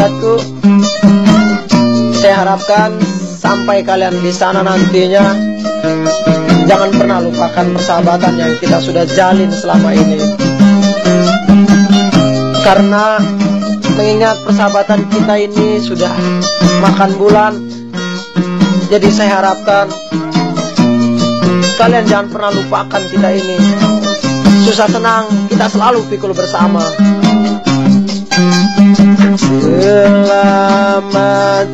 itu saya harapkan sampai kalian di sana nantinya jangan pernah lupakan persahabatan yang kita sudah jalin selama ini. Karena mengingat persahabatan kita ini sudah makan bulan jadi saya harapkan kalian jangan pernah lupakan kita ini. Susah senang kita selalu pikul bersama Selamat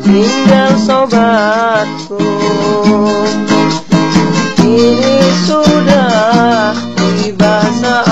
tinggal sobatku. Ini sudah tiba saatnya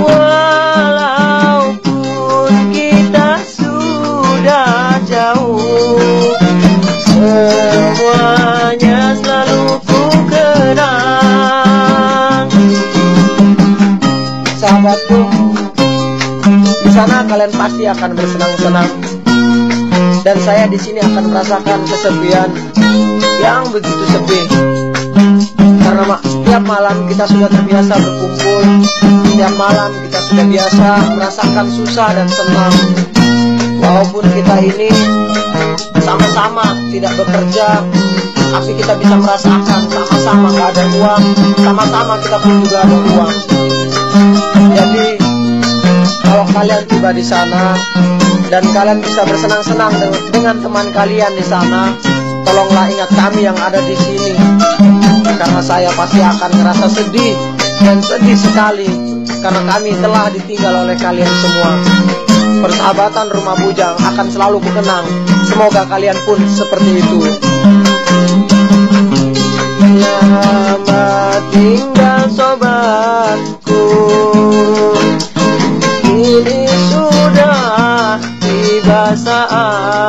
Walaupun kita sudah jauh Semuanya selalu ku kenang Sahabatku di sana kalian pasti akan bersenang-senang. Dan saya di sini akan merasakan kesepian yang begitu sepi karena setiap malam kita sudah terbiasa berkumpul setiap malam kita sudah biasa merasakan susah dan senang walaupun kita ini sama-sama tidak bekerja tapi kita bisa merasakan sama-sama nggak ada uang sama-sama kita pun juga ada uang jadi kalau kalian tiba di sana dan kalian bisa bersenang-senang dengan teman kalian di sana, tolonglah ingat kami yang ada di sini. Karena saya pasti akan merasa sedih dan sedih sekali karena kami telah ditinggal oleh kalian semua. Persahabatan rumah bujang akan selalu kukenang. Semoga kalian pun seperti itu. Selamat tinggal sobatku Ini sudah tiba saatnya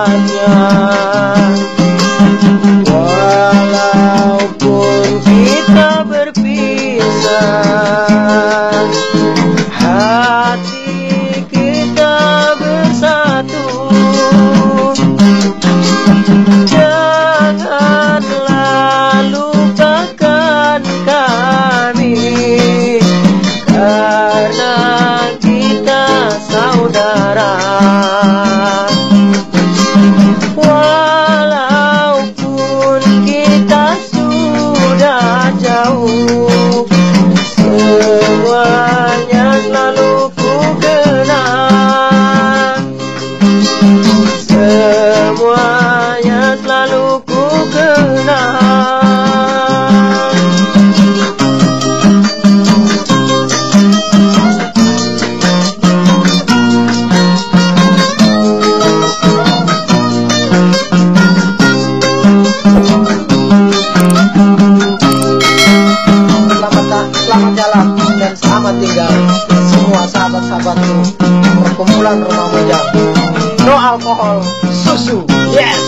rumah bujang no alkohol susu. Yes